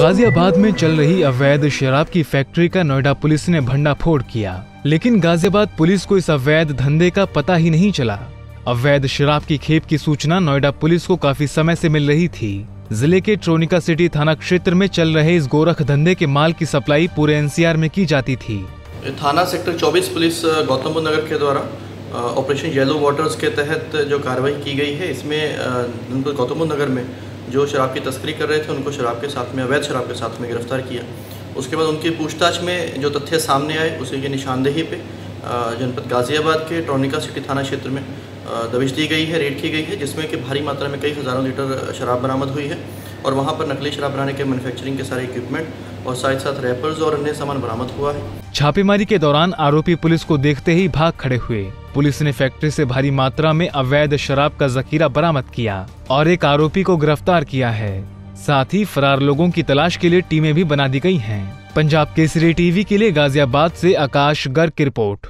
गाजियाबाद में चल रही अवैध शराब की फैक्ट्री का नोएडा पुलिस ने भंडाफोड़ किया। लेकिन गाजियाबाद पुलिस को इस अवैध धंधे का पता ही नहीं चला। अवैध शराब की खेप की सूचना नोएडा पुलिस को काफ़ी समय से मिल रही थी। ज़िले के ट्रोनिका सिटी थाना क्षेत्र में चल रहे इस गोरख धंधे के माल की सप्लाई पूरे एनसीआर में की जाती थी। थाना सेक्टर 24 पुलिस गौतम बुद्ध नगर के द्वारा ऑपरेशन येलो वाटर्स के तहत जो कार्रवाई की गई है, इसमें गौतम बुद्ध नगर में जो शराब की तस्करी कर रहे थे, उनको शराब के साथ में, अवैध शराब के साथ में गिरफ़्तार किया। उसके बाद उनकी पूछताछ में जो तथ्य सामने आए, उसी की निशानदेही पे जनपद गाजियाबाद के ट्रोनिका सिटी थाना क्षेत्र में दबिश दी गई है, रेड की गई है, जिसमें कि भारी मात्रा में कई हज़ारों लीटर शराब बरामद हुई है और वहाँ पर नकली शराब बनाने के मैन्युफैक्चरिंग के सारे इक्विपमेंट और साथ साथ रैपर्स और अन्य सामान बरामद हुआ है। छापेमारी के दौरान आरोपी पुलिस को देखते ही भाग खड़े हुए। पुलिस ने फैक्ट्री से भारी मात्रा में अवैध शराब का जखीरा बरामद किया और एक आरोपी को गिरफ़्तार किया है साथ ही फरार लोगों की तलाश के लिए टीमें भी बना दी गई हैं। पंजाब केसरी टीवी के लिए गाजियाबाद से आकाश गर्ग की रिपोर्ट